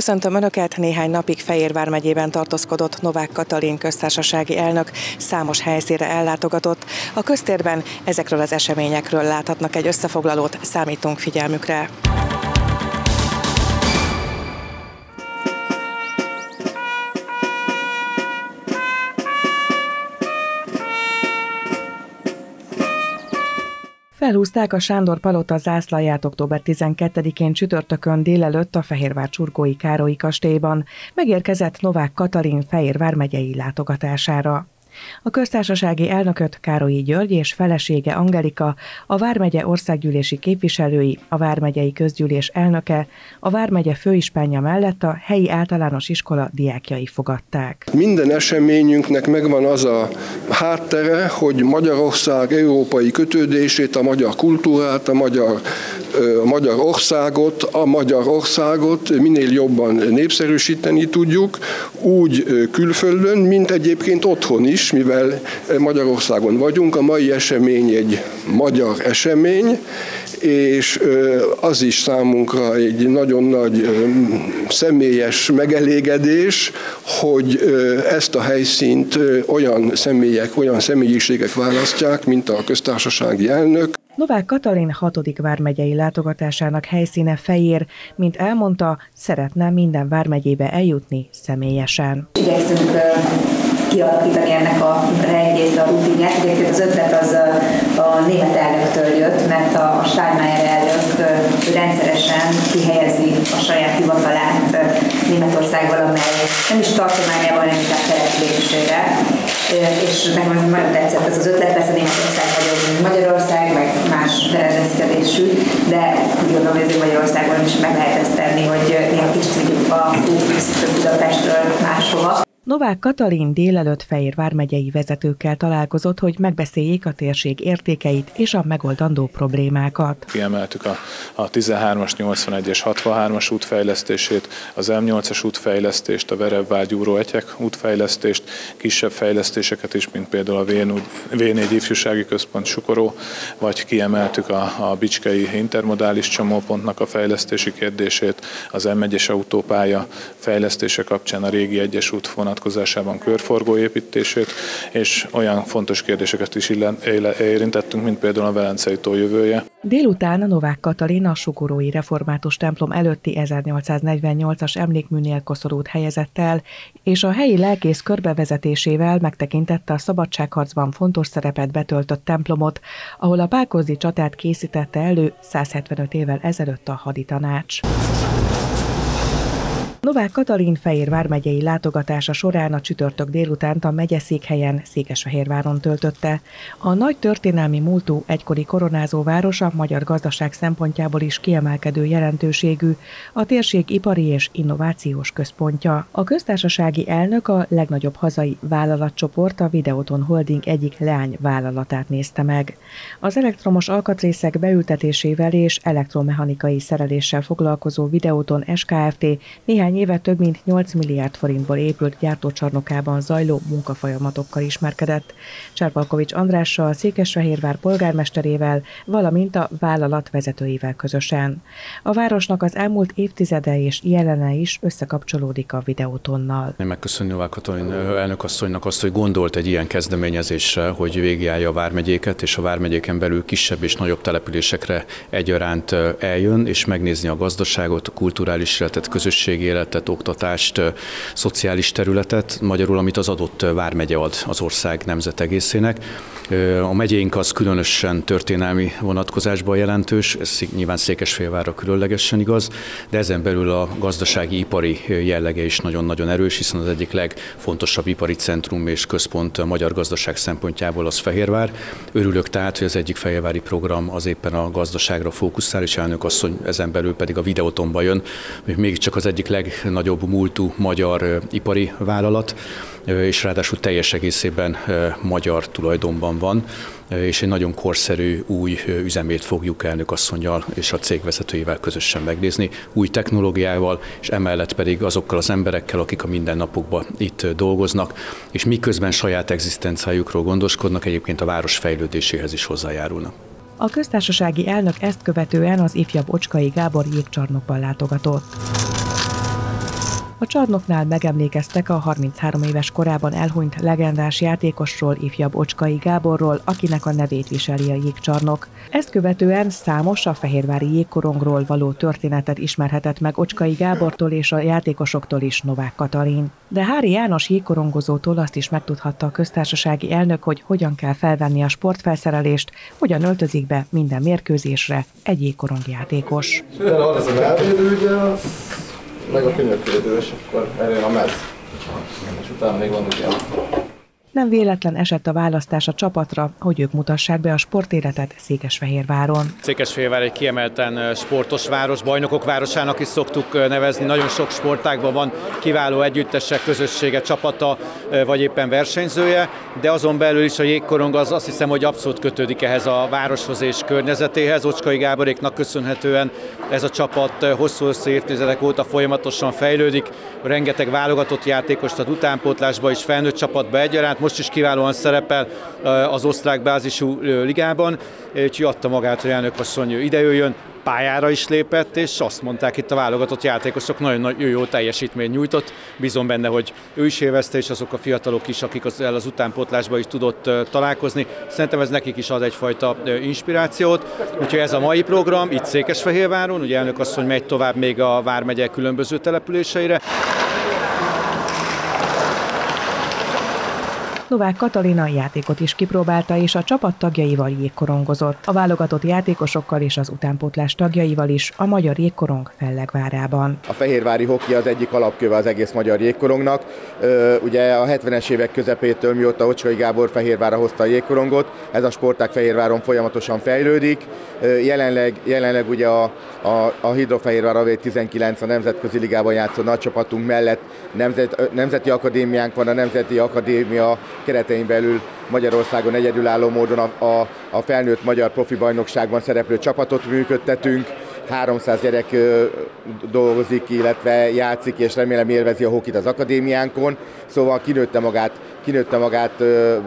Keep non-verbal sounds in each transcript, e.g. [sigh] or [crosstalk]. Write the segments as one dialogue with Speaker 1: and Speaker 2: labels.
Speaker 1: Köszöntöm Önöket! Néhány napig Fejérvár megyében tartózkodott Novák Katalin köztársasági elnök, számos helyszínre ellátogatott. A köztérben ezekről az eseményekről láthatnak egy összefoglalót, számítunk figyelmükre. Felhúzták a Sándor Palota zászlaját október 12-én csütörtökön délelőtt a Fehérvár Csurgói Károlyi kastélyban. Megérkezett Novák Katalin Fehérvár megyei látogatására. A köztársasági elnököt Károlyi György és felesége Angelika, a Vármegye országgyűlési képviselői, a Vármegyei közgyűlés elnöke, a Vármegye főispánja mellett a helyi általános iskola diákjai fogadták.
Speaker 2: Minden eseményünknek megvan az a háttere, hogy Magyarország európai kötődését, a magyar kultúrát, a magyar, a magyar országot, a magyar országot minél jobban népszerűsíteni tudjuk, úgy külföldön, mint egyébként otthon is, is, mivel Magyarországon vagyunk, a mai esemény egy magyar esemény, és az is számunkra egy nagyon nagy személyes megelégedés, hogy ezt a helyszínt olyan személyek, olyan személyiségek választják, mint a köztársasági elnök.
Speaker 1: Novák Katalin hatodik vármegyei látogatásának helyszíne Fejér, mint elmondta, szeretne minden vármegyébe eljutni személyesen.
Speaker 3: Igyekszünk kialakítani ennek a rendjét, a rutinját. Egyébként az ötlet az a, a német elnöktől jött, mert a, a Steinmeier elnök rendszeresen kihelyezi a saját hivatalát Németország valamely, nem is tartományában, hanem inkább településére. És nekem ez nagyon tetszett ez az ötlet, persze Németország vagyok, mint Magyarország, meg más berendezkedésű, de úgy gondolom, hogy Magyarországon is meg lehet ezt tenni, hogy néha kicsit vigyük a fókuszt Budapestről máshova.
Speaker 1: Novák Katalin délelőtt Fehérvár megyei vezetőkkel találkozott, hogy megbeszéljék a térség értékeit és a megoldandó problémákat.
Speaker 4: Kiemeltük a, a 13-as, 81-es, 63-as útfejlesztését, az M8-as útfejlesztést, a Verevvár Gyúró Egyek útfejlesztést, kisebb fejlesztéseket is, mint például a V4 ifjúsági központ Sukoró, vagy kiemeltük a, a Bicskei intermodális csomópontnak a fejlesztési kérdését, az M1-es autópálya fejlesztése kapcsán a régi egyes út vonatkozásában körforgó építését, és olyan fontos kérdéseket is érintettünk, mint például a Velencei tó jövője.
Speaker 1: Délután a Novák Katalin a Sugorói Református templom előtti 1848-as emlékműnél koszorút helyezett el, és a helyi lelkész körbevezetésével megtekintette a szabadságharcban fontos szerepet betöltött templomot, ahol a Pákozdi csatát készítette elő 175 évvel ezelőtt a haditanács. Novák Katalin Fehérvár megyei látogatása során a csütörtök délutánt a megyeszékhelyen Székesfehérváron töltötte. A nagy történelmi múltú egykori koronázó város a magyar gazdaság szempontjából is kiemelkedő jelentőségű, a térség ipari és innovációs központja. A köztársasági elnök a legnagyobb hazai vállalatcsoport a Videoton Holding egyik leány vállalatát nézte meg. Az elektromos alkatrészek beültetésével és elektromechanikai szereléssel foglalkozó Videoton SKFT néhány néhány éve több mint 8 milliárd forintból épült gyártócsarnokában zajló munkafolyamatokkal ismerkedett. Csárpalkovics Andrással, Székesfehérvár polgármesterével, valamint a vállalat vezetőivel közösen. A városnak az elmúlt évtizede és jelene is összekapcsolódik a videótonnal.
Speaker 5: Én megköszönöm Novák Katalin elnökasszonynak azt, hogy gondolt egy ilyen kezdeményezésre, hogy végigjárja a vármegyéket, és a vármegyéken belül kisebb és nagyobb településekre egyaránt eljön, és megnézni a gazdaságot, a kulturális életet, közösségi életet, oktatást, szociális területet, magyarul, amit az adott vármegye ad az ország nemzet egészének. A megyénk az különösen történelmi vonatkozásban jelentős, ez nyilván Székesfélvárra különlegesen igaz, de ezen belül a gazdasági ipari jellege is nagyon-nagyon erős, hiszen az egyik legfontosabb ipari centrum és központ a magyar gazdaság szempontjából az Fehérvár. Örülök tehát, hogy az egyik fehérvári program az éppen a gazdaságra fókuszál, és elnök asszony ezen belül pedig a videótomba jön, hogy mégiscsak az egyik leg legnagyobb múltú magyar ipari vállalat, és ráadásul teljes egészében magyar tulajdonban van, és egy nagyon korszerű új üzemét fogjuk elnök asszonyjal és a cég vezetőivel közösen megnézni, új technológiával, és emellett pedig azokkal az emberekkel, akik a mindennapokban itt dolgoznak, és miközben saját egzisztenciájukról gondoskodnak, egyébként a város fejlődéséhez is hozzájárulnak.
Speaker 1: A köztársasági elnök ezt követően az ifjabb Ocskai Gábor jégcsarnokban látogatott. A csarnoknál megemlékeztek a 33 éves korában elhunyt legendás játékosról, ifjabb Ocskai Gáborról, akinek a nevét viseli a jégcsarnok. Ezt követően számos a fehérvári jégkorongról való történetet ismerhetett meg Ocskai Gábortól és a játékosoktól is Novák Katalin. De Hári János jégkorongozótól azt is megtudhatta a köztársasági elnök, hogy hogyan kell felvenni a sportfelszerelést, hogyan öltözik be minden mérkőzésre egy jégkorongjátékos.
Speaker 6: Az a elvédő, ugye, meg a könyökvédő, és akkor eljön a mez. És utána még van ugye
Speaker 1: nem véletlen esett a választás a csapatra, hogy ők mutassák be a sportéletet Székesfehérváron.
Speaker 7: Székesfehérvár egy kiemelten sportos város, bajnokok városának is szoktuk nevezni. Nagyon sok sportágban van kiváló együttesek, közössége, csapata, vagy éppen versenyzője, de azon belül is a jégkorong az azt hiszem, hogy abszolút kötődik ehhez a városhoz és környezetéhez. Ocskai Gáboréknak köszönhetően ez a csapat hosszú-hosszú évtizedek óta folyamatosan fejlődik. Rengeteg válogatott játékost ad utánpótlásba és felnőtt csapatba egyaránt most is kiválóan szerepel az osztrák bázisú ligában, úgyhogy adta magát, hogy elnök asszony idejöjjön, pályára is lépett, és azt mondták itt a válogatott játékosok, nagyon, nagyon jó teljesítmény nyújtott. Bízom benne, hogy ő is élvezte, és azok a fiatalok is, akik az, el az utánpótlásban is tudott találkozni. Szerintem ez nekik is ad egyfajta inspirációt. Úgyhogy ez a mai program itt Székesfehérváron, ugye elnök asszony megy tovább még a Vármegye különböző településeire.
Speaker 1: Novák Katalina játékot is kipróbálta, és a csapat tagjaival jégkorongozott. A válogatott játékosokkal és az utánpótlás tagjaival is a magyar jégkorong fellegvárában.
Speaker 8: A fehérvári hoki az egyik alapköve az egész magyar jégkorongnak. Ugye a 70-es évek közepétől, mióta Ocskai Gábor Fehérvára hozta a jégkorongot, ez a sportág Fehérváron folyamatosan fejlődik. Jelenleg, jelenleg ugye a, a, a Hidrofehérvár AV 19 a Nemzetközi Ligában játszó nagy csapatunk mellett nemzet, Nemzeti Akadémiánk van, a Nemzeti Akadémia keretein belül Magyarországon egyedülálló módon a, a, a felnőtt magyar profi bajnokságban szereplő csapatot működtetünk. 300 gyerek dolgozik, illetve játszik, és remélem élvezi a hokit az akadémiánkon. Szóval kinőtte magát, kinőtte magát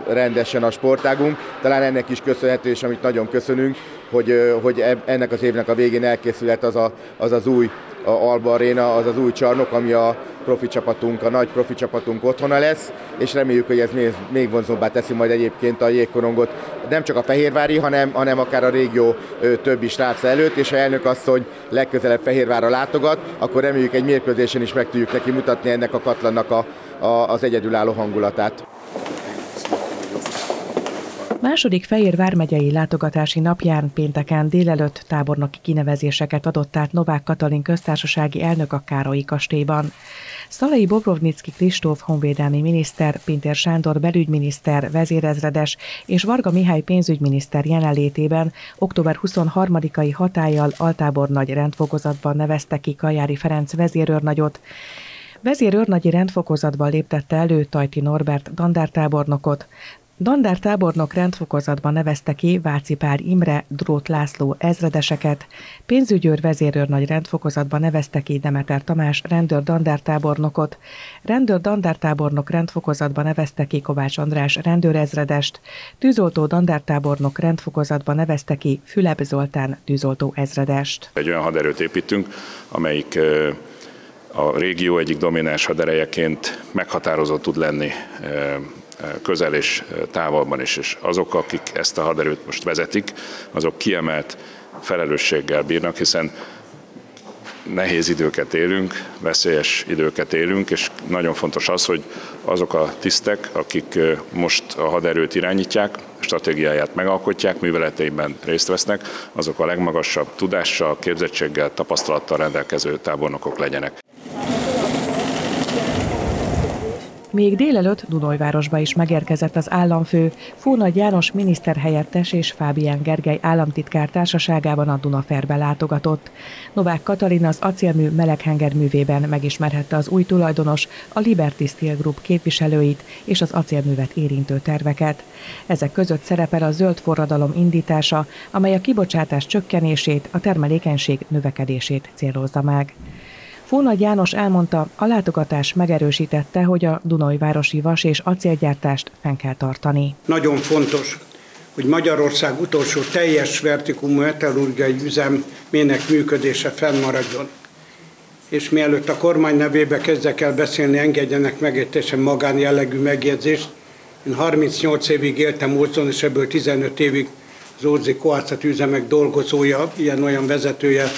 Speaker 8: rendesen a sportágunk. Talán ennek is köszönhető, és amit nagyon köszönünk, hogy, hogy ennek az évnek a végén elkészülhet az a, az, az új a Alba Arena, az az új csarnok, ami a profi csapatunk, a nagy profi csapatunk otthona lesz, és reméljük, hogy ez még, még vonzóbbá teszi majd egyébként a jégkorongot nem csak a Fehérvári, hanem, hanem akár a régió többi srác előtt, és ha elnök asszony legközelebb Fehérvárra látogat, akkor reméljük egy mérkőzésen is meg tudjuk neki mutatni ennek a katlannak a, a, az egyedülálló hangulatát.
Speaker 1: Második Fehér vármegyei látogatási napján pénteken délelőtt tábornoki kinevezéseket adott át Novák Katalin köztársasági elnök a Károlyi kastélyban. Szalai Bobrovnicki Kristóf honvédelmi miniszter, Pintér Sándor belügyminiszter, vezérezredes és Varga Mihály pénzügyminiszter jelenlétében október 23-ai hatállyal altábornagy rendfokozatban nevezte ki Kajári Ferenc vezérőrnagyot, Vezérőrnagyi rendfokozatban léptette elő Tajti Norbert dandártábornokot, Dandár tábornok rendfokozatban nevezte ki Váci Pál Imre, Drót László ezredeseket, pénzügyőr vezérőrnagy rendfokozatban nevezte ki Demeter Tamás rendőr dandártábornokot, rendőr dandártábornok rendfokozatban nevezte ki Kovács András rendőrezredest, tűzoltó dandártábornok rendfokozatban nevezte ki Fülep Zoltán tűzoltó ezredest.
Speaker 9: Egy olyan haderőt építünk, amelyik a régió egyik domináns haderejeként meghatározott tud lenni közel és távolban is, és azok, akik ezt a haderőt most vezetik, azok kiemelt felelősséggel bírnak, hiszen nehéz időket élünk, veszélyes időket élünk, és nagyon fontos az, hogy azok a tisztek, akik most a haderőt irányítják, stratégiáját megalkotják, műveleteiben részt vesznek, azok a legmagasabb tudással, képzettséggel, tapasztalattal rendelkező tábornokok legyenek.
Speaker 1: Még délelőtt Dunajvárosba is megérkezett az államfő, Fónagy János miniszterhelyettes és Fábián Gergely államtitkár társaságában a Dunaferbe látogatott. Novák Katalin az acélmű meleghenger művében megismerhette az új tulajdonos, a Liberty Steel Group képviselőit és az acélművet érintő terveket. Ezek között szerepel a zöld forradalom indítása, amely a kibocsátás csökkenését, a termelékenység növekedését célozza meg. Fónagy János elmondta, a látogatás megerősítette, hogy a Dunajvárosi vas és acélgyártást fenn kell tartani.
Speaker 10: Nagyon fontos, hogy Magyarország utolsó teljes vertikumú metalurgiai üzemének működése fennmaradjon. És mielőtt a kormány nevébe kezdek el beszélni, engedjenek meg egy teljesen magánjellegű megjegyzést. Én 38 évig éltem Ócon, és ebből 15 évig az Orzi Koácát üzemek dolgozója, ilyen-olyan vezetője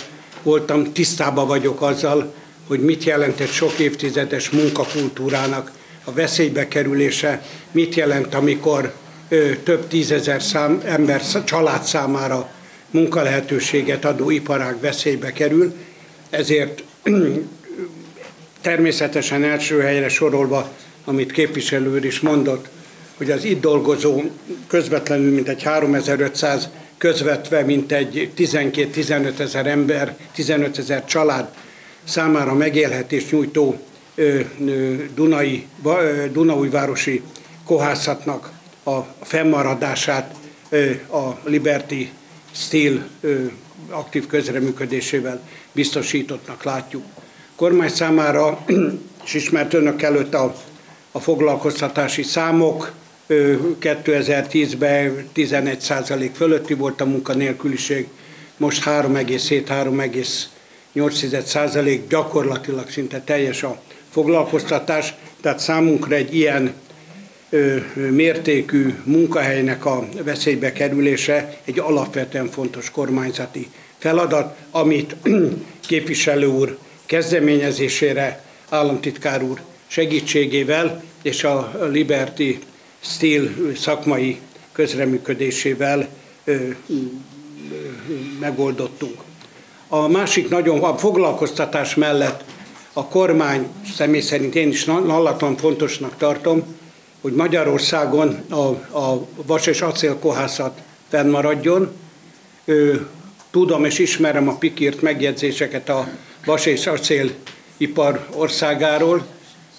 Speaker 10: voltam, tisztában vagyok azzal, hogy mit jelent egy sok évtizedes munkakultúrának a veszélybe kerülése, mit jelent, amikor ö, több tízezer szám, ember család számára munkalehetőséget adó iparág veszélybe kerül. Ezért [clears throat] természetesen első helyre sorolva, amit képviselő is mondott, hogy az itt dolgozó közvetlenül mint egy 3500 közvetve, mint egy 12-15 ezer ember, 15 ezer család számára megélhetést nyújtó Dunai, Dunaújvárosi kohászatnak a fennmaradását a Liberty Steel aktív közreműködésével biztosítottnak látjuk. Kormány számára [clears throat] is ismert önök előtt a, a foglalkoztatási számok, 2010-ben 11% fölötti volt a munkanélküliség, most 3,7-3,8% gyakorlatilag szinte teljes a foglalkoztatás, tehát számunkra egy ilyen mértékű munkahelynek a veszélybe kerülése egy alapvetően fontos kormányzati feladat, amit [clears throat] képviselő úr kezdeményezésére, államtitkár úr segítségével és a Liberty Steel szakmai közreműködésével megoldottunk. A másik nagyon, a foglalkoztatás mellett a kormány személy szerint én is nallaton fontosnak tartom, hogy Magyarországon a, a vas és acélkohászat fennmaradjon. Ö, tudom és ismerem a pikírt megjegyzéseket a vas és acélipar országáról,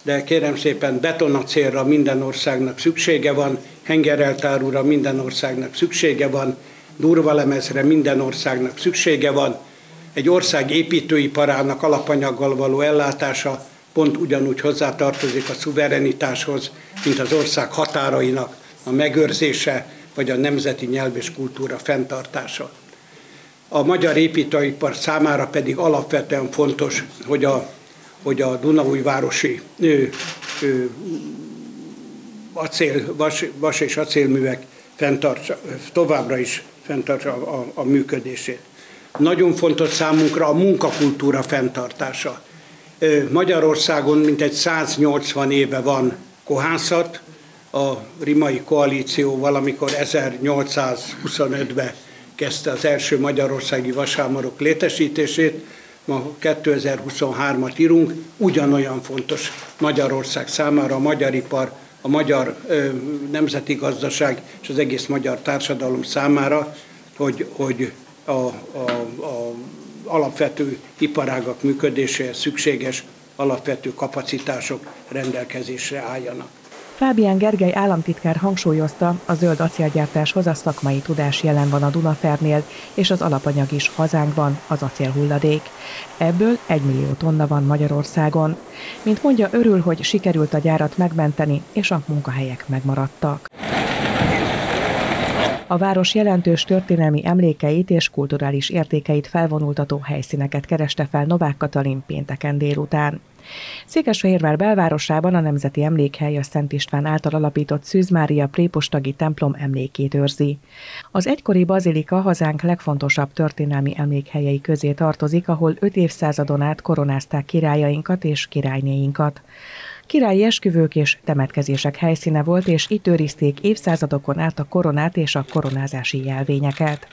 Speaker 10: de kérem szépen betonacélra minden országnak szüksége van, hengereltárúra minden országnak szüksége van, durvalemezre minden országnak szüksége van, egy ország építőiparának alapanyaggal való ellátása pont ugyanúgy hozzátartozik a szuverenitáshoz, mint az ország határainak a megőrzése, vagy a nemzeti nyelv és kultúra fenntartása. A magyar építőipar számára pedig alapvetően fontos, hogy a hogy a Dunaújvárosi ő, ő, acél, vas, vas és acélművek fenntartsa, továbbra is fenntartsa a, a, a működését. Nagyon fontos számunkra a munkakultúra fenntartása. Magyarországon mintegy 180 éve van kohászat, a Rimai Koalíció valamikor 1825-ben kezdte az első magyarországi vasámorok létesítését, ma 2023-at írunk, ugyanolyan fontos Magyarország számára a magyar ipar, a magyar ö, nemzeti gazdaság és az egész magyar társadalom számára, hogy, hogy a, a, a alapvető iparágak működéséhez szükséges alapvető kapacitások rendelkezésre álljanak.
Speaker 1: Fábián Gergely államtitkár hangsúlyozta, a zöld acélgyártáshoz a szakmai tudás jelen van a Dunafernél, és az alapanyag is hazánkban, az acélhulladék. Ebből egy millió tonna van Magyarországon. Mint mondja, örül, hogy sikerült a gyárat megmenteni, és a munkahelyek megmaradtak. A város jelentős történelmi emlékeit és kulturális értékeit felvonultató helyszíneket kereste fel Novák Katalin pénteken délután. Székesfehérvár belvárosában a Nemzeti Emlékhely a Szent István által alapított Szűz Mária prépostagi templom emlékét őrzi. Az egykori bazilika hazánk legfontosabb történelmi emlékhelyei közé tartozik, ahol öt évszázadon át koronázták királyainkat és királynéinkat. Királyi esküvők és temetkezések helyszíne volt, és itt őrizték évszázadokon át a koronát és a koronázási jelvényeket.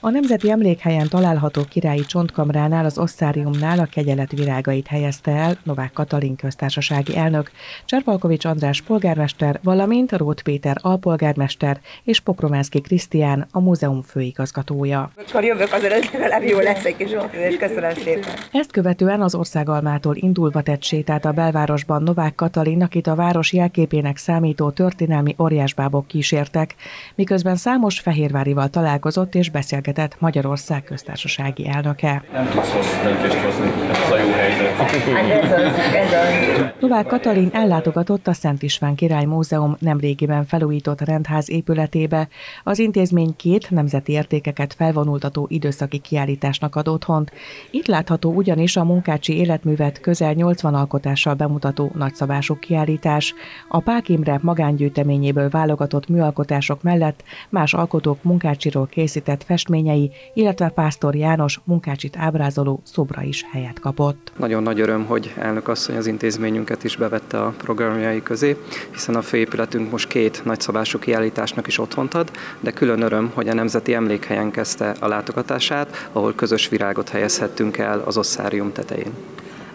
Speaker 1: A Nemzeti Emlékhelyen található királyi csontkamránál az osszáriumnál a kegyelet virágait helyezte el Novák Katalin köztársasági elnök, Cserpalkovics András polgármester, valamint Rót Péter alpolgármester és Poprománszki Krisztián, a múzeum főigazgatója.
Speaker 11: Akkor jövök, azért legalább jó lesz egy kis és köszönöm szépen.
Speaker 1: Ezt követően az országalmától indulva tett sétát a belvárosban Novák Katalin, akit a város jelképének számító történelmi óriásbábok kísértek, miközben számos fehérvárival találkozott és beszélgetett beszélgetett Magyarország köztársasági elnöke.
Speaker 4: Nem tudsz rossz döntést hozni, ez a jó helyzet.
Speaker 11: Hát ez az, ez az.
Speaker 1: Novák Katalin ellátogatott a Szent István Király Múzeum nemrégiben felújított rendház épületébe. Az intézmény két nemzeti értékeket felvonultató időszaki kiállításnak ad otthont. Itt látható ugyanis a munkácsi életművet közel 80 alkotással bemutató nagyszabású kiállítás. A Pák Imre magángyűjteményéből válogatott műalkotások mellett más alkotók munkácsiról készített festmény festményei, illetve Pásztor János munkácsit ábrázoló szobra is helyet kapott.
Speaker 12: Nagyon nagy öröm, hogy elnök asszony az intézményünket is bevette a programjai közé, hiszen a főépületünk most két nagyszabású kiállításnak is otthont ad, de külön öröm, hogy a Nemzeti Emlékhelyen kezdte a látogatását, ahol közös virágot helyezhettünk el az osszárium tetején.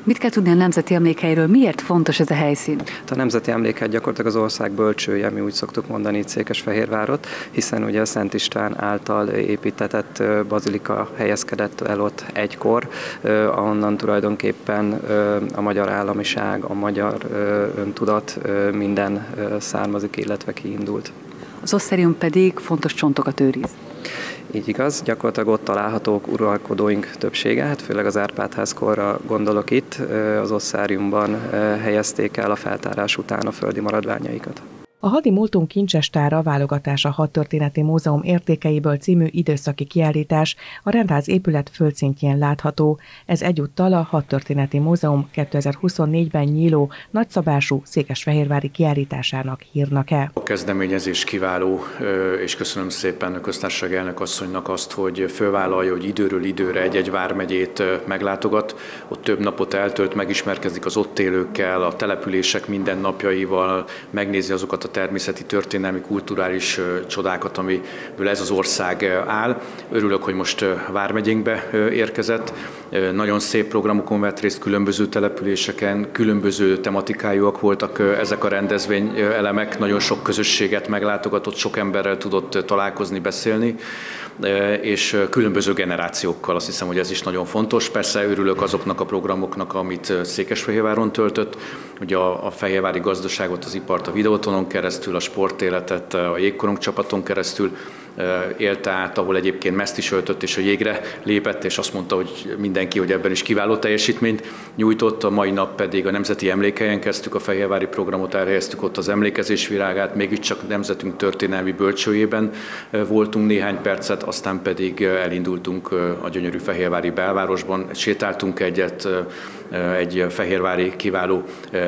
Speaker 13: Mit kell tudni a Nemzeti Emlékhelyről? Miért fontos ez a helyszín?
Speaker 12: A Nemzeti Emlékhely gyakorlatilag az ország bölcsője, mi úgy szoktuk mondani Székesfehérvárot, hiszen ugye a Szent István által építetett bazilika helyezkedett el ott egykor, ahonnan tulajdonképpen a magyar államiság, a magyar öntudat minden származik, illetve kiindult.
Speaker 13: Az oszterium pedig fontos csontokat őriz.
Speaker 12: Így igaz, gyakorlatilag ott találhatók uralkodóink többsége, hát főleg az Árpád-házkorra gondolok itt, az osszáriumban helyezték el a feltárás után a földi maradványaikat.
Speaker 1: A Hadi Múltunk kincsestára válogatása hadtörténeti múzeum értékeiből című időszaki kiállítás a rendház épület földszintjén látható. Ez egyúttal a hadtörténeti múzeum 2024-ben nyíló nagyszabású székesfehérvári kiállításának hírnak-e.
Speaker 5: A kezdeményezés kiváló, és köszönöm szépen a köztársaság elnök asszonynak azt, hogy fölvállalja, hogy időről időre egy-egy vármegyét meglátogat. Ott több napot eltölt, megismerkezik az ott élőkkel, a települések mindennapjaival, megnézi azokat a természeti, történelmi, kulturális csodákat, amiből ez az ország áll. Örülök, hogy most Vármegyénkbe érkezett. Nagyon szép programokon vett részt különböző településeken, különböző tematikájúak voltak ezek a rendezvény elemek, nagyon sok közösséget meglátogatott, sok emberrel tudott találkozni, beszélni és különböző generációkkal, azt hiszem, hogy ez is nagyon fontos. Persze örülök azoknak a programoknak, amit Székesfehérváron töltött, ugye a, a fehérvári gazdaságot, az ipart a videótonon keresztül, a sportéletet a jégkorong csapaton keresztül, élte át, ahol egyébként meszt is öltött, és a jégre lépett, és azt mondta, hogy mindenki, hogy ebben is kiváló teljesítményt nyújtott. A mai nap pedig a Nemzeti Emlékejen kezdtük a Fehérvári programot, elhelyeztük ott az emlékezés virágát, mégiscsak nemzetünk történelmi bölcsőjében voltunk néhány percet, aztán pedig elindultunk a gyönyörű Fehérvári belvárosban, sétáltunk egyet, egy fehérvári kiváló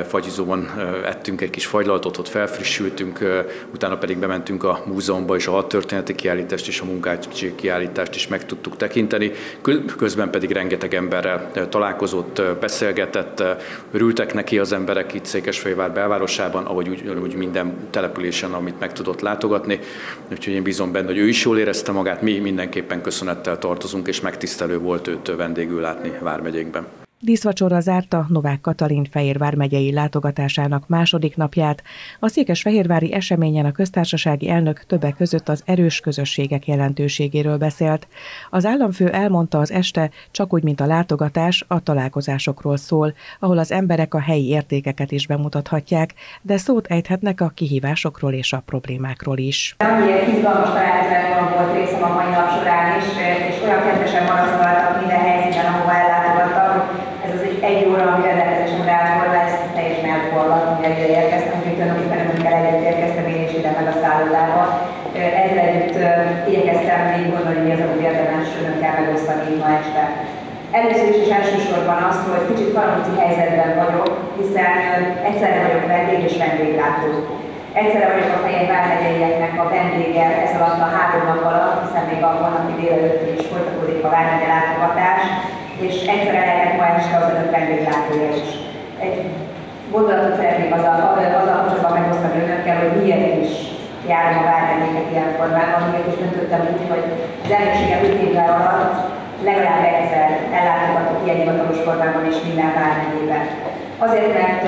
Speaker 5: fagyizóban ettünk egy kis fagylaltot, ott felfrissültünk, utána pedig bementünk a múzeumba, és a hat történeti kiállítást és a munkácsi kiállítást is meg tudtuk tekinteni. Közben pedig rengeteg emberrel találkozott, beszélgetett, örültek neki az emberek itt Székesfehérvár belvárosában, ahogy úgy, úgy minden településen, amit meg tudott látogatni. Úgyhogy én bízom benne, hogy ő is jól érezte magát, mi mindenképpen köszönettel tartozunk, és megtisztelő volt őt vendégül látni Vármegyénkben.
Speaker 1: Díszvacsora zárta Novák Katalin Fehérvár megyei látogatásának második napját. A Székesfehérvári eseményen a köztársasági elnök többek között az erős közösségek jelentőségéről beszélt. Az államfő elmondta az este, csak úgy, mint a látogatás, a találkozásokról szól, ahol az emberek a helyi értékeket is bemutathatják, de szót ejthetnek a kihívásokról és a problémákról is.
Speaker 3: Amilyen izgalmas találkozásban volt részem a mai nap során is, és olyan kedvesen marasztaltak minden helyszínen, ez az egy, óra, ami rendelkezésemre állt volna, ezt teljesen elforgat, mire ide érkeztem, úgyhogy tulajdonképpen önökkel együtt érkeztem én is ide meg a szállodába. Ezzel együtt igyekeztem végig gondolni, hogy az, amit érdemes önökkel megosztani ma este. Először is és elsősorban azt, hogy kicsit faramúci helyzetben vagyok, hiszen egyszerre vagyok vendég és vendéglátó. Egyszerre vagyok a Fején vármegyeieknek a vendége ez alatt a három nap alatt, hiszen még a holnapi délelőtt is folytatódik a vármegye látogatás, és egyszerre lehetett ma este az önök vendéglátója is. Egy gondolatot szeretnék azzal, azzal kapcsolatban megosztani önökkel, hogy miért is járom a vármegyéket ilyen formában, mégis döntöttem úgy, hogy az elnökségem 5 évvel alatt legalább egyszer ellátogatok ilyen hivatalos formában és minden vármegyében. Azért, mert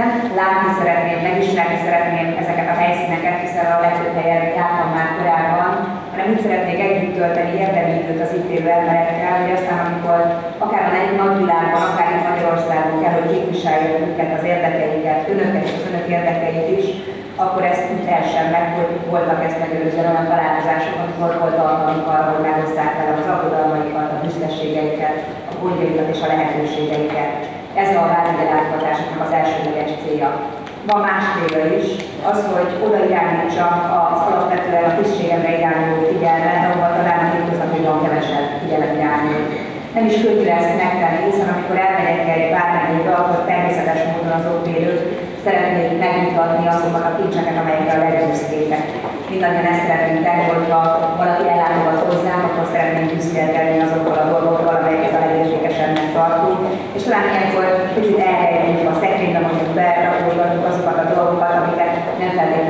Speaker 3: nem látni szeretném, megismerni szeretném ezeket a helyszíneket, hiszen a legtöbb helyen jártam már korábban, hanem úgy szeretnék együtt tölteni érdemi időt az itt élő emberekkel, hogy aztán amikor akár a nagy nagyvilágban, akár itt Magyarországon kell, hogy képviseljük őket, az érdekeiket, önöket és az önök érdekeit is, akkor ezt úgy teljesen meg, hogy voltak ezt megelőzően olyan találkozások, amikor volt alkalmunk arra, hogy megoszták vele az aggodalmaikat, a büszkeségeiket, a gondjaikat és a lehetőségeiket. Ez a látogatásoknak az elsődleges célja. Van más célja is, az, hogy oda irányítsam az alapvetően a tisztségemre irányuló figyelmet, ahol talán a hétköznapokban kevesebb figyelem irányul. Nem is könnyű ezt megtenni, hiszen amikor elmegyek egy vármegyébe, akkor természetes módon az ott élők szeretnék megmutatni azokat a kincseket, amelyekre a legbüszkétek. Mindannyian ezt szeretnénk tenni, hogyha valaki ellátogat hozzánk, akkor szeretnénk büszkélkedni azokkal a dolgokról, amelyeket a legértékesebbnek tartunk. És talán ilyenkor kicsit elhelyezünk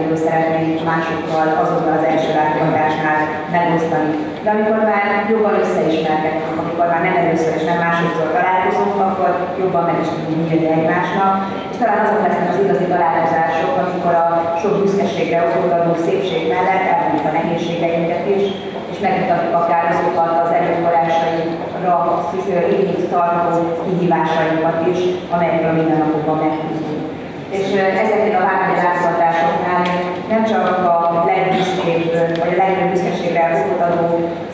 Speaker 3: feltétlenül szeretnénk másokkal azonnal az első látogatásnál megosztani. De amikor már jobban összeismerkedünk, amikor már nem először és nem másodszor találkozunk, akkor jobban meg is tudunk nyílni egymásnak. És talán azok lesznek az igazi találkozások, amikor a sok büszkeségre okot adó szépség mellett elmondjuk a nehézségeinket is, és megmutatjuk akár azokat az erőforrásaira igényt tartó kihívásainkat is, amelyekről minden napokban megküzdünk. És ezeknél a látogatásoknál nem csak a legbüszkébb, vagy a legnagyobb büszkeségre okot adó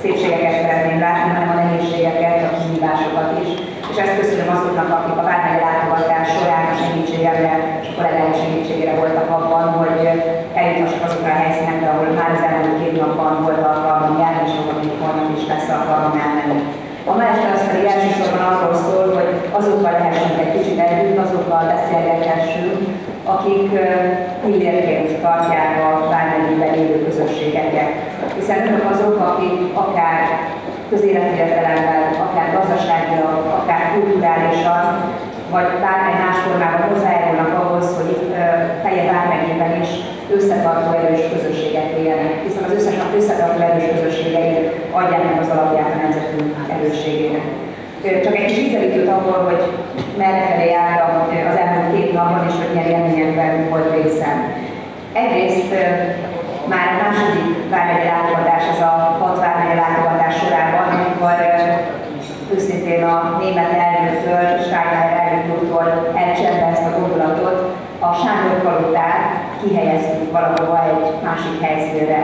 Speaker 3: szépségeket szeretném látni, hanem a nehézségeket, a kihívásokat is. És ezt köszönöm azoknak, akik a vármegye látogatás során a segítségemre és a kollégáim segítségére voltak abban, hogy eljutassak azokra a helyszínekre, ahol már az elmúlt két napban volt alkalmam járni, és ahol még holnap is lesz alkalmam elmenni. A másik az pedig elsősorban arról szól, hogy azokkal lehessünk egy kicsit együtt, azokkal beszélgethessünk, akik pillérként tartják a vármegyében élő közösségeket. Hiszen önök azok, akik akár közéleti értelemben, akár gazdaságilag, akár kulturálisan, vagy bármely más formában hozzájárulnak ahhoz, hogy Feje vármegyében is összetartó erős közösségek éljenek, hiszen az összes összetartó erős közösségei adják meg az alapját a nemzetünk erősségének. Csak egy kis ízelítőt abból, hogy merre felé jártam az elmúlt két napban, és hogy milyen élményekben volt részem. Egyrészt már a második vármegye látogatás, ez a hat vármegye látogatás sorában, amikor őszintén a német elnöktől, Steinmeier elnöktől elcsendbe ezt a gondolatot, a Sándor palotát kihelyeztük valahova egy másik helyszínre.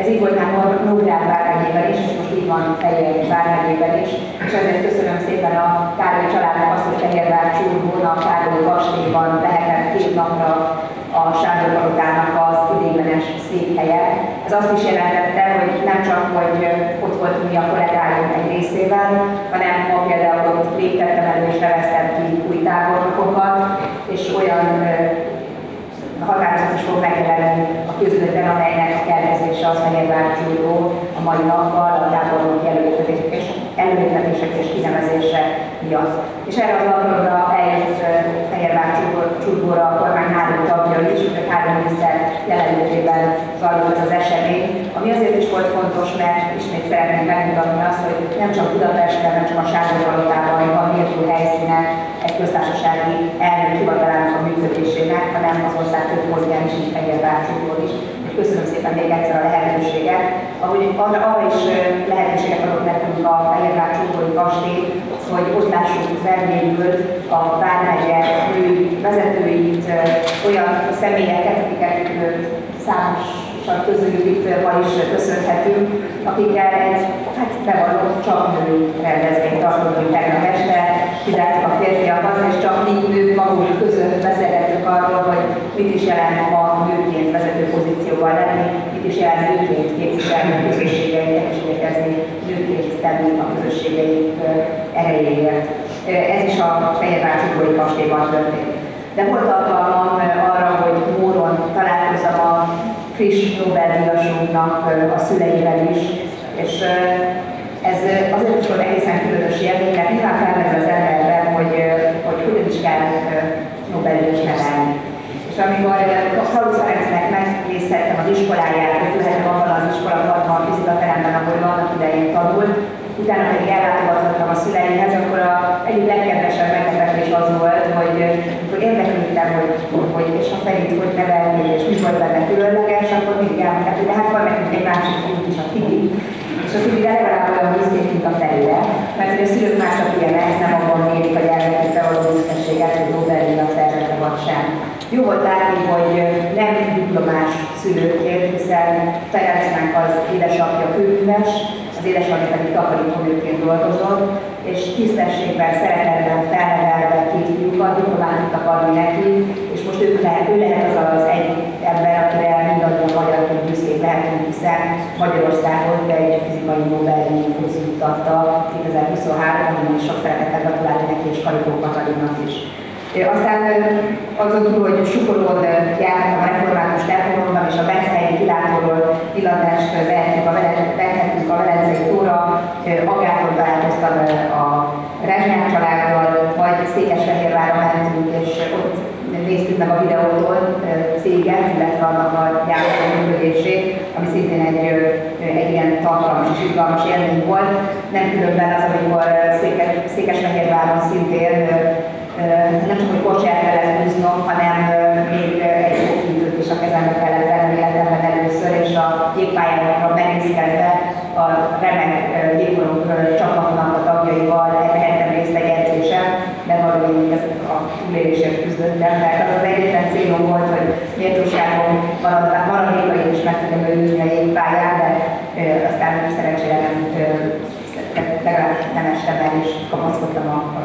Speaker 3: Ez így volt már Nógrád vármegyében is, és most így van Fehérváry vármegyében is, és ezért köszönöm szépen a Károly családnak azt, hogy Fehérvár csúrból, a Károly kastélyban lehetett két napra a Sándor Palotának az idéglenes székhelye. Ez azt is jelentette, hogy nem csak, hogy ott volt mi a kollégáink egy részével, hanem ma például ott léptettem elő és neveztem ki új tábornokokat, és olyan határozat is fog megjelenni a közlőben, amelynek a tervezése az Fehérvár Csúró a mai nappal, a tábornok előléptetések és kinevezése miatt. És erre az alkalomra eljött Fehérvár Csúrgóra a kormány három tagja is, a három jelenlétében zajlott az esemény, ami azért is volt fontos, mert ismét szeretnénk megmutatni azt, hogy nem csak Budapesten, nem csak a Sándor van méltó helyszíne egy köztársasági elnök hivatalának a működésének, hanem az ország több pontján is, így Fehérvárcsúról is. Köszönöm szépen még egyszer a lehetőséget. Ahogy arra, arra is lehetőséget adott nekünk a Fehérvárcsúrói kastély, hogy ott lássuk vendégül a Vármegye vezetőit, olyan személyeket, akiket számos csak közülük itt ma is köszönhetünk, akikkel egy hát bevallott csak női rendezvényt tartottunk tegnap este, kizártuk a férfiakat, és csak mi nők magunk között beszélgettünk arról, hogy mit is jelent ma nőként vezető pozícióban lenni, mit is jelent nőként képviselni a közösségeinket és érkezni nőként tenni a közösségeink erejéért. Ez is a Fehérvár Csukói kastélyban történt. De volt alkalmam arra, hogy Móron találkozom a friss Nobel-díjasunknak a szüleivel is, és ez azért is volt egészen különös élmény, mert nyilván felmerül az emberben, hogy, hogy hogyan is kell Nobel-díjat. És amikor Klaus Ferencnek megnéztem is szerettem az iskoláját, hogy ülhettem abban az iskola kartban, a fizikateremben, ahol annak idején tanult, utána pedig ellátogathattam a szüleihez, akkor a egyik legkedvesebb meglepetés az volt, hogy amikor érdeklődtem, hogy, hogy és a Ferit hogy nevelni, és mi volt benne különleges, akkor mindig elmondták, hogy de hát van nekünk egy másik fiút is, a Tibi. És a Tibi legalább olyan büszkék, mint a Ferire, mert hogy a szülők már csak ilyenek, nem abban mérik a gyermekükre való büszkeséget, hogy Nobel-díjat szerzette vagy sem. Jó volt látni, hogy nem diplomás szülőkért, hiszen Ferencnek az édesapja kőműves, az édesanyja pedig takarítónőként dolgozott, és tisztességben, szeretetben felnevelve két fiúkat, diplomát tudtak adni neki, és most ők lehet, ő lehet az az egy ember, akire mindannyian magyarként büszkék lehetünk, hiszen Magyarországon egy fizikai Nobel-díjhoz juttatta 2023-ban, és sok szeretettel gratulálni neki, és Karikó Katalinnak is. Aztán azon túl, hogy Sukorod jártam a református templomban, és a Bencehelyi kilátóról pillantást vehettünk a, vehettünk a Velencei tóra, Agáton találkoztam a Rezsnyák családdal, majd Székesfehérvárra mentünk, és ott néztük meg a videótól céget, illetve annak a gyártó működését, ami szintén egy, egy ilyen tartalmas és izgalmas élmény volt. Nem különben az, amikor Székes, Székesfehérváron szintén nem csak, hogy kocsiját kellett húznom, hanem még egy fogkintőt is a kezembe kellett venni életemben először, és a jégpályára megnézkedve a remek jégkorong csapatnak a tagjaival vehettem részt egy edzésen, de valahogy még ez a túlélésért küzdöttem, mert az az egyetlen célom volt, hogy méltóságon maradékain is meg tudjam őrizni a jégpályán, de aztán szerencsére nem legalább nem estem el, és kapaszkodtam a, a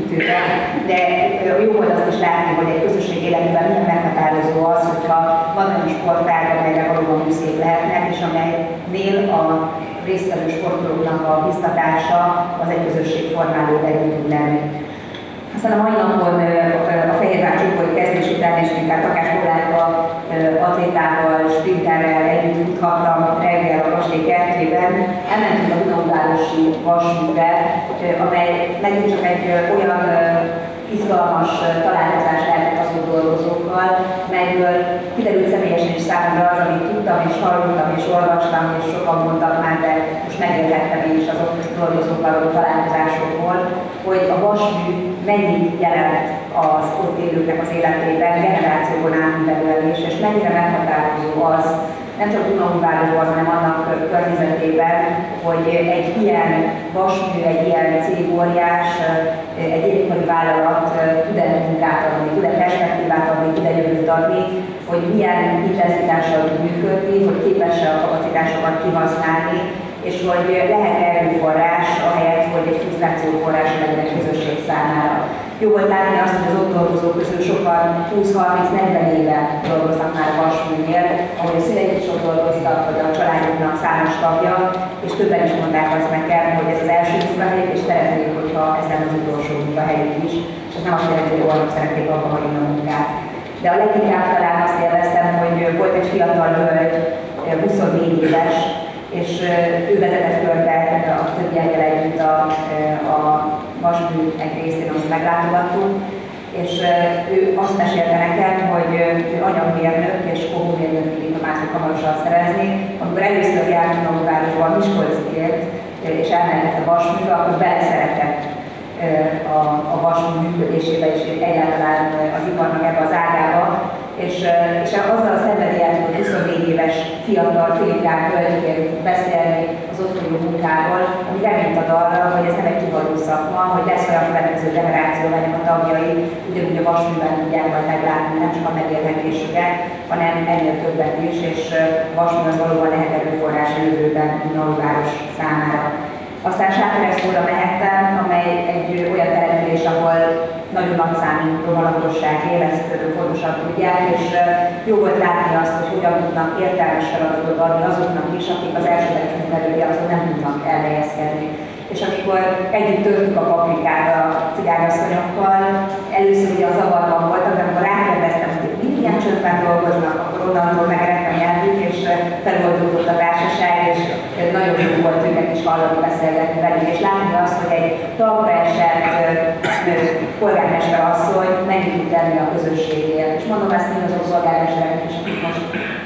Speaker 3: ütőbe. De jó volt azt is látni, hogy egy közösség életében milyen meghatározó az, hogyha van olyan sportág, amelyre valóban büszkék lehetnek, és amelynél a résztvevő sportolóknak a biztatása az egy közösség formáló erő tud lenni. Aztán a mai napon a Fehérvár csoport kezdés után és még Takás Koláka atlétával, sprinterrel együtt futhattam reggel a kastély kertjében. Elmentünk a Dunaúvárosi vasműre, amely megint csak egy olyan izgalmas találkozás lehetett azok dolgozókkal, melyből kiderült személyesen is számomra az, amit tudtam, és hallottam, és olvastam, és sokan mondtak már, de most megélhettem én is azok dolgozókkal való találkozásokból, hogy a vasmű mennyit jelent az ott élőknek az életében, generációkon átívelően is, és mennyire meghatározó az, nem csak Dunaújvárosban, hanem annak környezetében, hogy egy ilyen vasmű, egy ilyen cégóriás, egy épipari vállalat tud-e munkát adni, tud-e perspektívát adni, tud-e jövőt adni, hogy milyen intenzitással tud működni, hogy képes-e a kapacitásokat kihasználni, és hogy lehet erőforrás, ahelyett, hogy egy frusztrációforrás legyen egy közösség számára. Jó volt látni azt, hogy az ott dolgozók közül sokan 20-30-40 éve dolgoznak már a vasműnél, ahogy a szüleik is ott dolgoztak, vagy a családjuknak számos tagja, és többen is mondták azt nekem, hogy ez az első munkahelyük, és szeretnék, hogyha ez nem az utolsó munkahelyük is, és ez nem azt jelenti, hogy holnap szeretnék abba hagyni a munkát. De a leginkább talán azt élveztem, hogy volt egy fiatal hölgy, 24 éves, és ő vezetett körbe a többiekkel együtt a, a vasmű egy részén, amit meglátogattunk, és ő azt mesélte nekem, hogy ő anyagmérnök és kohómérnöki diplomát hamarosan szerezni. Amikor először járt Novárosban Miskolcért, és elmentett a vasműbe, akkor beleszeretett a, a vasmű működésébe és egyáltalán az iparnak ebbe az ágába, és, és azzal a szenvedéllyel hogy 24 éves fiatal filikák hölgyként beszélni az otthoni munkáról, ami reményt ad arra, hogy ez nem egy kivadó szakma, hogy lesz olyan következő generáció, melynek a tagjai ugyanúgy a vasműben tudják majd meglátni nem csak a megélhetésüket, hanem ennél többet is, és vasmű valóban lehet erőforrás a jövőben Nagyváros számára. Aztán Sátoresztóra mehettem, amely egy olyan település, ahol nagyon nagy számú roma lakosság él, ezt pontosan tudják, és jó volt látni azt, hogy hogyan tudnak értelmes feladatot adni azoknak is, akik az elsődleges munkaerője azon nem tudnak elhelyezkedni. És amikor együtt törtük a paprikát a cigányasszonyokkal, először ugye az zavarban voltak, de amikor rákérdeztem, hogy mindig ilyen csöndben dolgoznak, akkor onnantól megerett a nyelvük, és feloldódott a társaság, és nagyon jó volt őket is hallani, beszélgetni velük, és látni azt, hogy egy talpra esett polgármester asszony tud tenni a közösségért. És mondom ezt azok polgármesterek is, akik most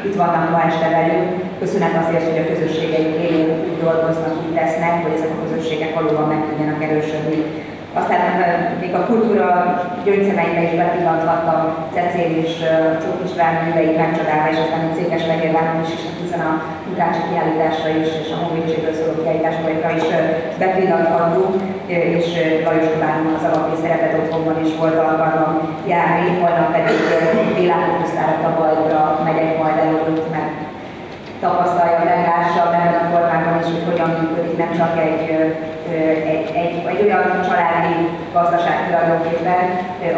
Speaker 3: itt vannak ma este velünk. Köszönet azért, hogy a közösségeik élén úgy dolgoznak, úgy tesznek, hogy ezek a közösségek valóban meg tudjanak erősödni. Aztán még a kultúra gyöngyszemeibe is bepillanthattam Cecél és Csók István műveit megcsodálva, és aztán a Székesfehérváron is, hiszen a Mutácsi kiállításra is, és a honvédségről szóló kiállításra is bepillanthatunk, és Lajos Kubánon az alapja szerepet otthonban is volt alkalmam járni, holnap pedig Világpusztára Tabajra megyek majd előtt, mert tapasztalja, meglássa ebben a formában is, hogy hogyan működik, nem csak egy, egy, egy, egy olyan családi gazdaság tulajdonképpen,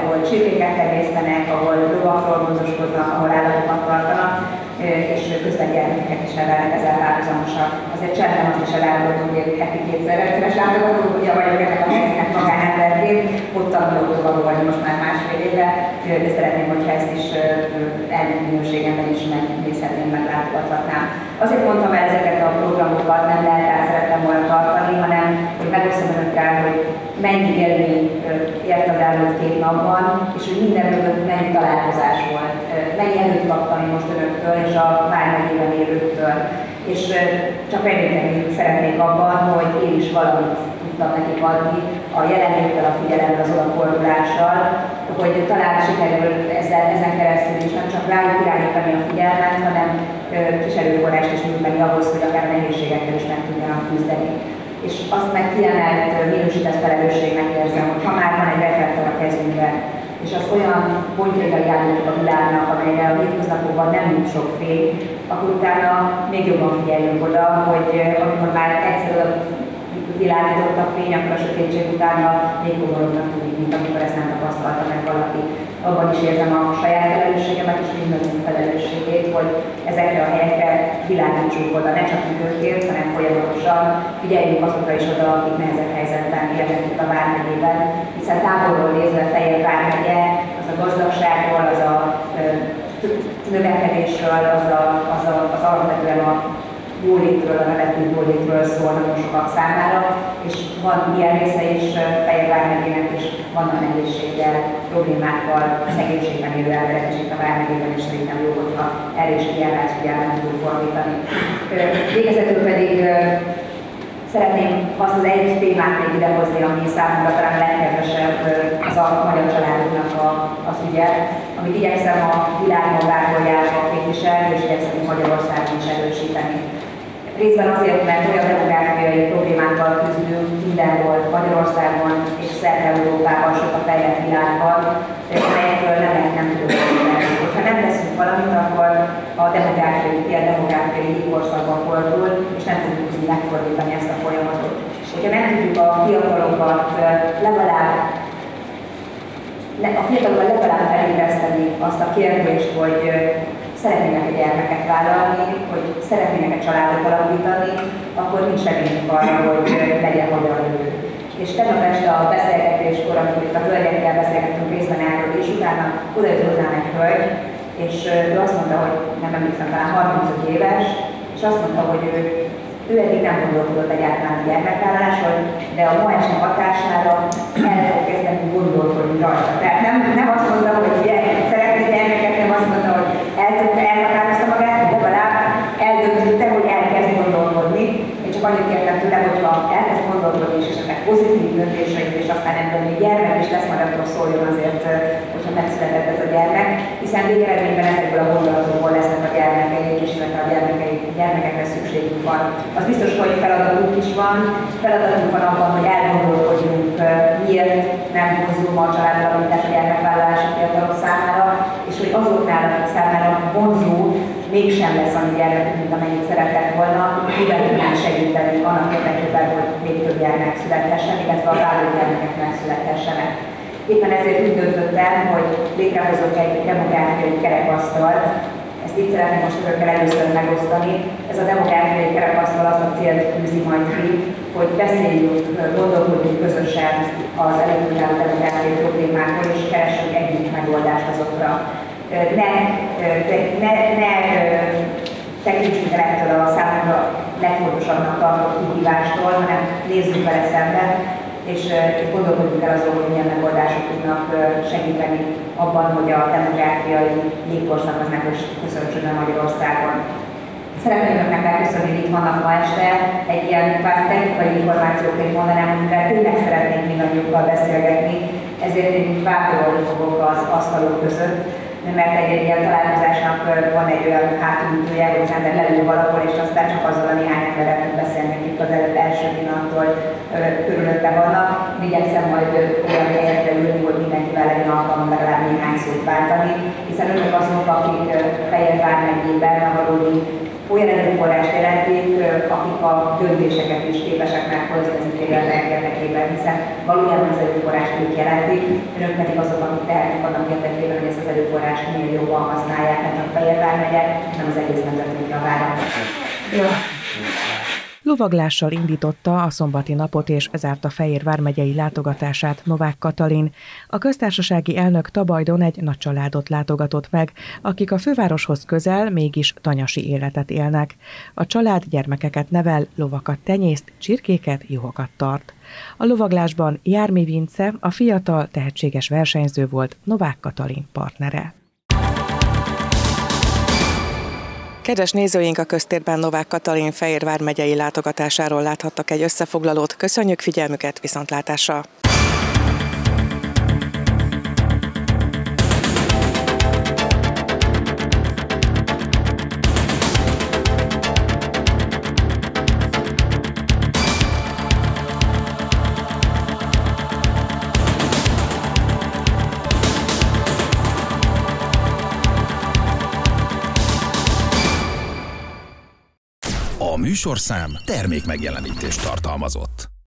Speaker 3: ahol csirkéket tevésztenek, ahol lovakról gondoskodnak, ahol állatokat tartanak, és közben gyermekeket is ezzel párhuzamosan. Azért csendben azt is elárulom, hogy heti kétszer rendszeres látogató, ugye vagyok ennek a helyszínek magánemberként, ott tanulok dolgok vagy most már másfél éve, de szeretném, hogyha ezt is elmúlt minőségemben is megnézhetném, meglátogathatnám. Azért mondtam el ezeket a programokat, nem lehet el szerettem volna tartani, hanem hogy megosztom önökkel, hogy mennyi élmény ért az elmúlt két napban, és hogy minden mögött mennyi találkozás volt, mennyi kaptam én most önöktől és a vármegyében élőktől. És csak reménykedni szeretnék abban, hogy én is valamit tudtam nekik adni a jelenléttel, a figyelemmel, az odafordulással, hogy talán sikerül ezzel, ezen keresztül is nem csak rájuk irányítani a figyelmet, hanem kis erőforrást is nyújtani ahhoz, hogy akár nehézségekkel is meg tudjanak küzdeni. És azt meg kiemelt, minősített felelősségnek érzem, hogy ha már van egy reflektor a kezünkben, és az olyan pontjaival járunk a világnak, amelyre a hétköznapokban nem jut sok fény, akkor utána még jobban figyeljünk oda, hogy amikor már egyszer világított a fény, akkor a sötétség utána még komorabbnak tűnik, mint amikor ezt nem tapasztalta meg valaki. Abban is érzem a saját felelősségemet és mindannyiunk felelősségét, hogy ezekre a helyekre világítsunk oda, ne csak időkért, hanem folyamatosan figyeljünk azokra is oda, akik nehezebb helyzetben élnek itt a Vármegyében, hiszen távolról nézve Fejér Vármegye, az a gazdagságról, az a növekedésről, az, a, az, a, az alapvetően a jólétről, a nevető jólétről szól nagyon sokak számára, és van ilyen része is Fejérvár megyének, és vannak nehézséggel, problémákkal, szegénységben élő emberek is itt a Vármegyében, és szerintem jó, hogyha erre is kiemelt figyelmet tudunk fordítani. Végezetül pedig Szeretném azt az egy témát még idehozni, ami számunkra talán legkedvesebb az a magyar családoknak a, az ügye, amit igyekszem a világon bárhol járva képviselni, és igyekszem Magyarországon is erősíteni. Részben azért, mert olyan demográfiai problémákkal küzdünk mindenhol, Magyarországon és szerte Európában, sok a fejlett világban, amelyekről nem lehet nem tudni. Ha nem teszünk valamit, akkor a demográfiai, ilyen demográfiai korszakban fordul, és nem tudjuk tudni megfordítani ezt a folyamatot. Hogyha nem tudjuk a fiatalokat legalább a fiatalokat legalább felébreszteni azt a kérdést, hogy szeretnének egy gyermeket vállalni, hogy szeretnének egy családot alapítani, akkor nincs reményünk arra, hogy legyen magyar jövő. És tegnap este a beszélgetéskor, amikor itt a hölgyekkel beszélgettünk részben erről, és utána oda jött hozzám egy hölgy, és ő azt mondta, hogy nem emlékszem, talán 35 éves, és azt mondta, hogy ő, ő eddig nem gondolkodott egyáltalán a gyermekvállalásról, de a ma este hatására el fog kezdeni gondolkodni rajta. Tehát nem, nem azt mondta, hogy szeretné gyermeket, nem azt mondta, hogy el, elhatározta magát, de legalább eldöntötte, hogy elkezd gondolkodni. Én csak annyit kértem tőle, hogy ha elkezd gondolkodni, és esetleg pozitív döntéseit, és aztán ebből még gyermek is lesz, majd akkor szóljon azért, hogyha megszületett ez a gyermek, hiszen végeredményben ezekből a gondolatokból lesznek a gyermekeink, és ezekre a gyermekeink, gyermekekre szükségünk van. Az biztos, hogy feladatunk is van, feladatunk van abban, hogy elgondolkodjunk, miért nem vonzó a családalapítás a gyermekvállalás a fiatalok számára, és hogy azoknál, akik számára vonzó, mégsem lesz annyi gyermekük, mint amennyit szeretett volna, mivel tudnánk segíteni annak érdekében, hogy még több gyermek születhessen, illetve a váló gyermekek megszülethessenek. Éppen ezért úgy döntöttem, hogy létrehozok egy demográfiai kerekasztalt, itt szeretném most önökkel először megosztani. Ez a demográfiai kerekasztal azt a célt tűzi majd ki, hogy beszéljünk, gondolkodjunk közösen az előtt álló demográfiai problémákról, és keressünk együtt megoldást azokra. Ne, ne, ne tekintsünk el ettől a számunkra legfontosabbnak tartott kihívástól, hanem nézzük vele szembe, és, és gondolkodjunk el azon, hogy milyen megoldások tudnak segíteni abban, hogy a demográfiai légkorszak az megköszöntsön Magyarországon. Szeretném önöknek megköszönni, hogy itt vannak ma este. Egy ilyen technikai információként mondanám, amivel tényleg szeretnénk mindannyiukkal beszélgetni, ezért én vágolni fogok az asztalok között, mert egy, egy ilyen találkozásnak van egy olyan hátulütője, hogy az ember leül valahol, és aztán csak azzal a néhány emberrel tud beszélni, az előtt első pillanattól körülötte vannak. Igyekszem majd olyan helyekre ülni, hogy mindenkivel legyen alkalom legalább néhány szót váltani, hiszen önök azok, akik Fehérvár megyében a valódi olyan erőforrást jelentik, akik a döntéseket is képesek meghozni az ítéljenek érdekében, hiszen valójában az erőforrást ők jelentik, önök pedig azok, akik tehetnek annak érdekében, hogy ezt az erőforrást minél jobban használják, nem csak Fehérvár megye, hanem az egész nemzetünk javára. Ja.
Speaker 1: Lovaglással indította a szombati napot és zárta Fejér vármegyei látogatását Novák Katalin. A köztársasági elnök Tabajdon egy nagy családot látogatott meg, akik a fővároshoz közel mégis tanyasi életet élnek. A család gyermekeket nevel, lovakat tenyészt, csirkéket, juhokat tart. A lovaglásban Jármi Vince, a fiatal, tehetséges versenyző volt Novák Katalin partnere. Kedves nézőink, a köztérben Novák Katalin Fehérvár megyei látogatásáról láthattak egy összefoglalót. Köszönjük figyelmüket, viszontlátásra!
Speaker 14: Műsorszám termék megjelenítést tartalmazott.